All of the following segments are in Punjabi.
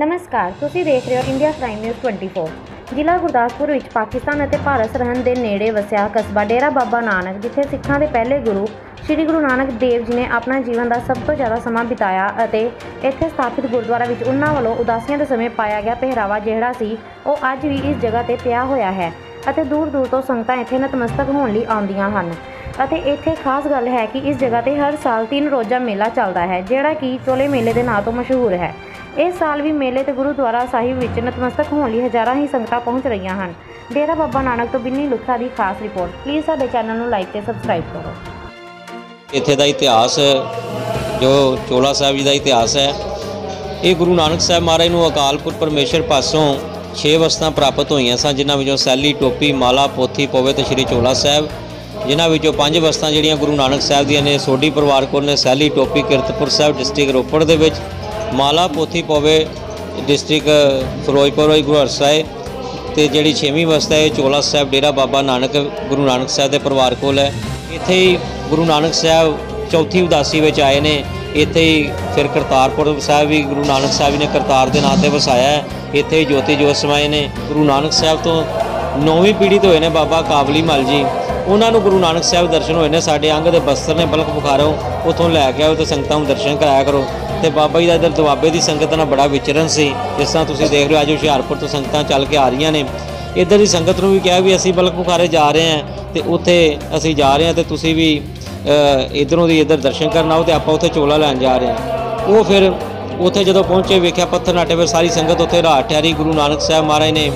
ਨਮਸਕਾਰ, ਤੁਸੀਂ ਦੇਖ ਰਹੇ ਹੋ ਇੰਡੀਆ ਪ੍ਰਾਈਮ ਨਿਊਜ਼ 24 ਜ਼ਿਲ੍ਹਾ ਗੁਰਦਾਸਪੁਰ ਵਿੱਚ ਪਾਕਿਸਤਾਨ ਅਤੇ ਭਾਰਤ ਸਰਹੰਦ ਦੇ ਨੇੜੇ ਵਸਿਆ ਕਸਬਾ ਡੇਰਾ ਬਾਬਾ ਨਾਨਕ, ਜਿੱਥੇ ਸਿੱਖਾਂ ਦੇ ਪਹਿਲੇ ਗੁਰੂ ਸ੍ਰੀ ਗੁਰੂ ਨਾਨਕ ਦੇਵ ਜੀ ਨੇ ਆਪਣਾ ਜੀਵਨ ਦਾ ਸਭ ਤੋਂ ਜ਼ਿਆਦਾ ਸਮਾਂ ਬਿਤਾਇਆ ਅਤੇ ਇੱਥੇ ਸਥਾਪਿਤ ਗੁਰਦੁਆਰਾ ਵਿੱਚ ਉਹਨਾਂ ਵੱਲੋਂ ਉਦਾਸੀਆਂ ਦੇ ਸਮੇਂ ਪਾਇਆ ਗਿਆ ਪਹਿਰਾਵਾ ਜਿਹੜਾ ਸੀ, ਉਹ ਅੱਜ ਵੀ ਇਸ ਜਗ੍ਹਾ ਤੇ ਪਿਆ ਹੋਇਆ ਹੈ ਅਤੇ ਦੂਰ ਦੂਰ ਤੋਂ ਸੰਗਤਾਂ ਇੱਥੇ ਨਤਮਸਤਕ ਹੋਣ ਲਈ ਆਉਂਦੀਆਂ ਹਨ। ਅਤੇ ਇੱਥੇ ਖਾਸ ਗੱਲ ਹੈ ਕਿ ਇਸ ਜਗ੍ਹਾ ਤੇ ਹਰ ਸਾਲ ਤਿੰਨ ਰੋਜ਼ਾ ਮੇਲਾ ਚੱਲਦਾ ਹੈ, ਜਿਹੜਾ ਕਿ ਚੋਲੇ ਮੇਲੇ ਦੇ ਨਾਂ ਤੋਂ ਮਸ਼ਹੂਰ ਹੈ। ਇਸ ਸਾਲ ਵੀ ਮੇਲੇ ਤੇ ਗੁਰਦੁਆਰਾ ਸਾਹਿਬ ਵਿੱਚ ਨਤਮਸਤਕ ਹੋਣ ਲਈ ਹਜ਼ਾਰਾਂ ਹੀ ਸੰਗਤਾਂ ਪਹੁੰਚ ਰਹੀਆਂ ਹਨ। ਡੇਰਾ ਬਾਬਾ ਨਾਨਕ ਤੋਂ ਬਿੰਨੀ ਲੁਥਰਾ ਦੀ ਖਾਸ ਰਿਪੋਰਟ। ਪਲੀਜ਼ ਸਾਡੇ ਚੈਨਲ ਨੂੰ ਲਾਈਕ ਤੇ ਸਬਸਕ੍ਰਾਈਬ ਕਰੋ। ਇੱਥੇ ਦਾ ਇਤਿਹਾਸ, ਜੋ ਚੋਲਾ ਸਾਹਿਬ ਜੀ ਦਾ ਇਤਿਹਾਸ ਹੈ, ਇਹ ਗੁਰੂ ਨਾਨਕ ਸਾਹਿਬ ਮਹਾਰਾਜ ਨੂੰ ਅਕਾਲਪੁਰ ਪਰਮੇਸ਼ਰ ਪਾਸੋਂ 6 ਵਸਤਾਂ ਪ੍ਰਾਪਤ ਹੋਈਆਂ ਸਨ, ਜਿਨ੍ਹਾਂ ਵਿੱਚੋਂ ਸੈਲੀ, ਟੋਪੀ, ਮਾਲਾ, ਪੋਥੀ, ਪੋਵੇ ਤੇ ਸ੍ਰੀ ਚੋਲਾ ਸਾਹਿਬ, ਜਿਨ੍ਹਾਂ ਵਿੱਚੋਂ ਪੰਜ ਵਸਤਾਂ ਜਿਹੜੀਆਂ ਗੁਰੂ ਨਾਨਕ ਸਾਹਿਬ ਦੀਆਂ ਨੇ, ਸੋਢੀ ਪਰਿਵਾਰ ਕੋਲ ਨੇ, ਸੈਲੀ, ਟੋਪੀ, ਕਿਰਤਪੁਰ ਸਾਹਿਬ, ਡਿਸਟ੍ਰਿਕਟ ਰੋਪੜ ਦੇ ਵਿੱਚ ਮਾਲਾ ਪੋਥੀ ਪਵੇ ਡਿਸਟ੍ਰਿਕਟ ਫਿਰੋਜ਼ਪੁਰ ਵਿੱਚ ਗੁਰੂ ਹਰਸਾਏ ਤੇ ਜਿਹੜੀ ਛੇਵੀਂ ਵਸਤਾ ਹੈ ਚੋਲਾ ਸਾਹਿਬ ਡੇਰਾ ਬਾਬਾ ਨਾਨਕ, ਗੁਰੂ ਨਾਨਕ ਸਾਹਿਬ ਦੇ ਪਰਿਵਾਰ ਕੋਲ ਹੈ। ਇੱਥੇ ਹੀ ਗੁਰੂ ਨਾਨਕ ਸਾਹਿਬ ਚੌਥੀ ਉਦਾਸੀ ਵਿੱਚ ਆਏ ਨੇ। ਇੱਥੇ ਹੀ ਫਿਰ ਕਰਤਾਰਪੁਰ ਸਾਹਿਬ ਵੀ ਗੁਰੂ ਨਾਨਕ ਸਾਹਿਬ ਜੀ ਨੇ ਕਰਤਾਰ ਦੇ ਨਾਂ ਤੇ ਵਸਾਇਆ ਹੈ। ਇੱਥੇ ਹੀ ਜੋਤੀ ਜੋਤ ਸਮਾਏ ਨੇ। ਗੁਰੂ ਨਾਨਕ ਸਾਹਿਬ ਤੋਂ ਨੌਵੀਂ ਪੀੜ੍ਹੀ ਤੋਂ ਹੋਏ ਨੇ ਬਾਬਾ ਕਾਬਲੀ ਮਲ ਜੀ। ਉਹਨਾਂ ਨੂੰ ਗੁਰੂ ਨਾਨਕ ਸਾਹਿਬ ਦਰਸ਼ਨ ਹੋਏ ਨੇ। ਸਾਡੇ ਅੰਗ ਦੇ ਬਸਤਰ ਨੇ ਬਲਕ ਬੁਖਾਰੋਂ, ਉਥੋਂ ਲੈ ਕੇ ਆਓ ਤੇ ਸੰਗਤਾਂ ਨੂੰ ਦਰਸ਼ਨ ਕਰਾਇਆ ਕਰੋ। ਤੇ ਬਾਬਾ ਜੀ ਦਾ ਇਧਰ ਦੁਆਬੇ ਦੀ ਸੰਗਤ ਨਾਲ ਬੜਾ ਵਿਚਰਨ ਸੀ। ਜਿਸ ਤਰ੍ਹਾਂ ਤੁਸੀਂ ਦੇਖ ਰਹੇ ਹੋ, ਅੱਜ ਹੁਸ਼ਿਆਰਪੁਰ ਤੋਂ ਸੰਗਤਾਂ ਚੱਲ ਕੇ ਆ ਰਹੀਆਂ ਨੇ। ਇੱਧਰ ਦੀ ਸੰਗਤ ਨੂੰ ਵੀ ਕਿਹਾ ਵੀ ਅਸੀਂ ਬਲਕ ਬੁਖਾਰੇ ਜਾ ਰਹੇ ਹਾਂ ਤੇ ਉੱਥੇ ਅਸੀਂ ਜਾ ਰਹੇ ਹਾਂ ਤੇ ਤੁਸੀਂ ਵੀ ਇਧਰੋਂ ਦੀ ਇੱਧਰ ਦਰਸ਼ਨ ਕਰਨ ਆਓ ਤੇ ਆਪਾਂ ਉੱਥੇ ਚੋਲਾ ਲੈਣ ਜਾ ਰਹੇ ਹਾਂ। ਉਹ ਫਿਰ ਉੱਥੇ ਜਦੋਂ ਪਹੁੰਚੇ, ਵੇਖਿਆ ਪੱਥਰ ਨਾਟੇ ਫਿਰ ਸਾਰੀ ਸੰਗਤ ਉੱਥੇ ਰਾਤ ਠਹਿਰੀ। ਗੁਰੂ ਨਾਨਕ ਸਾਹਿਬ ਮਹਾਰਾਜ ਨੇ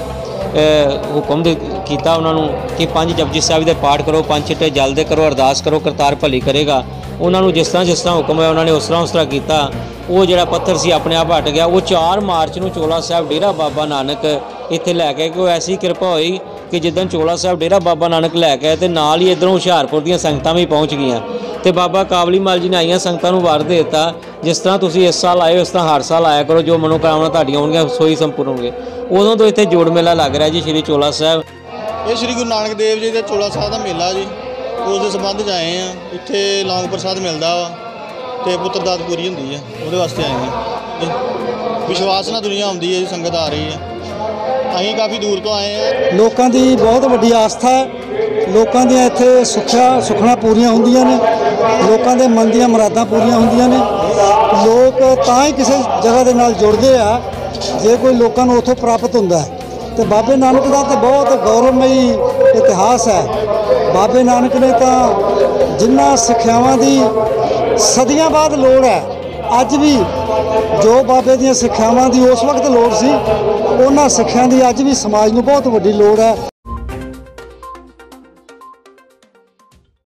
ਹੁਕਮ ਕੀਤਾ ਉਹਨਾਂ ਨੂੰ ਕਿ ਪੰਜ ਜਪਜੀ ਸਾਹਿਬ ਦੇ ਪਾਠ ਕਰੋ, ਪੰਜ ਛਿੱਟੇ ਜਲ ਦੇ ਕਰੋ, ਅਰਦਾਸ ਕਰੋ, ਕਰਤਾਰ ਭਲੀ ਕਰੇਗਾ। ਉਹਨਾਂ ਨੂੰ ਜਿਸ ਤਰ੍ਹਾਂ ਜਿਸ ਤਰ੍ਹਾਂ ਹੁਕਮ ਹੈ ਉਹਨਾਂ ਨੇ ਉਸ ਤਰ੍ਹਾਂ ਉਸ ਤਰ੍ਹਾਂ ਕੀਤਾ। ਉਹ ਜਿਹੜਾ ਪੱਥਰ ਸੀ ਆਪਣੇ ਆਪ ਹਟ ਗਿਆ। ਉਹ 4 ਮਾਰਚ ਨੂੰ ਚੋਲਾ ਸਾਹਿਬ ਡੇਰਾ ਬਾਬਾ ਨਾਨਕ ਇੱਥੇ ਲੈ ਕੇ ਕਿ ਉਹ ਐਸੀ ਕਿਰਪਾ ਹੋਈ ਕਿ ਜਿੱਦਣ ਚੋਲਾ ਸਾਹਿਬ ਡੇਰਾ ਬਾਬਾ ਨਾਨਕ ਲੈ ਕੇ ਆਏ ਤੇ ਨਾਲ ਹੀ ਇਧਰੋਂ ਹੁਸ਼ਿਆਰਪੁਰ ਦੀਆਂ ਸੰਗਤਾਂ ਵੀ ਪਹੁੰਚ ਗਈਆਂ। ਤੇ ਬਾਬਾ ਕਾਬਲੀ ਮਾਲ ਜੀ ਨੇ ਆਈਆਂ ਸੰਗਤਾਂ ਨੂੰ ਵਰ ਦੇ ਦਿੱਤਾ ਜਿਸ ਤਰ੍ਹਾਂ ਤੁਸੀਂ ਇਸ ਸਾਲ ਆਏ ਹੋ, ਉਸ ਤਰ੍ਹਾਂ ਹਰ ਸਾਲ ਆਇਆ ਕਰੋ ਜੋ ਮਨੋਕਾਮਨਾ ਤੁਹਾਡੀਆਂ ਹੋਣਗੀਆਂ ਸੋਈ ਸੰਪੂਰਨ ਹੋਣਗੇ। ਉਦੋਂ ਤੋਂ ਇੱਥੇ ਜੋੜ ਮੇਲਾ ਲੱਗ ਰਿਹਾ ਜੀ ਸ਼੍ਰੀ ਚੋਲਾ ਸਾਹਿਬ। ਇਹ ਸ੍ਰੀ ਗੁਰੂ ਨਾਨਕ ਦੇਵ ਜੀ ਦੇ ਚੋਲਾ ਸਾਹਿਬ ਦਾ ਮੇਲਾ ਜੀ। ਉਸ ਦੇ ਸੰਬੰਧ 'ਚ ਆਏ ਆ ਇੱਥੇ ਲੌਂਗ ਪ੍ਰਸਾਦ ਮਿਲਦਾ ਵਾ। ਤੇ ਪੁੱਤਰ ਦਾਤ ਪੂਰੀ ਹੁੰਦੀ ਹੈ, ਉਹਦੇ ਵਾਸਤੇ ਆਏ ਹਾਂ। ਇਹ ਵਿਸ਼ਵਾਸ ਨਾਲ ਦੁਨੀਆ ਆਉਂਦੀ ਹੈ ਜੀ ਸੰਗਤ ਆ ਰਹੀ ਹੈ। ਅਸੀਂ ਕਾਫੀ ਦੂਰ ਤੋਂ ਆਏ ਆ ਲੋਕਾਂ ਦੀ ਬਹੁਤ ਵੱਡੀ ਆਸਥਾ ਹੈ। ਲੋਕਾਂ ਦੀਆਂ ਇੱਥੇ ਸੁੱਖਿਆ ਸੁਖਣਾ ਪੂਰੀਆਂ ਹੁੰਦੀਆਂ ਨੇ। ਲੋਕਾਂ ਦੇ ਮਨ ਦੀਆਂ ਮੁਰਾਦਾਂ ਪੂਰੀਆਂ ਹੁੰਦੀਆਂ ਨੇ। ਲੋਕ ਤਾਂ ਹੀ ਕਿਸੇ ਜਗ੍ਹਾ ਦੇ ਨਾਲ ਜੁੜਦੇ ਆ, ਜੇ ਕੋਈ ਲੋਕਾਂ ਨੂੰ ਉੱਥੋਂ ਪ੍ਰਾਪਤ ਹੁੰਦਾ ਹੈ। ਤੇ ਬਾਬੇ ਨਾਨਕ ਦਾ ਤਾਂ ਬਹੁਤ ਗੌਰਵਮਈ ਇਤਿਹਾਸ ਹੈ। ਬਾਬੇ ਨਾਨਕ ਨੇ ਤਾਂ ਜਿਨ੍ਹਾਂ ਸਿੱਖਿਆਵਾਂ ਦੀ ਸਦੀਆਂ ਬਾਅਦ ਲੋੜ ਹੈ। ਅੱਜ ਵੀ ਜੋ ਬਾਬੇ ਦੀਆਂ ਸਿੱਖਿਆਵਾਂ ਦੀ ਉਸ ਵਕਤ ਲੋੜ ਸੀ, ਉਹਨਾਂ ਸਿੱਖਿਆ ਦੀ ਅੱਜ ਵੀ ਸਮਾਜ ਨੂੰ ਬਹੁਤ ਵੱਡੀ ਲੋੜ ਹੈ।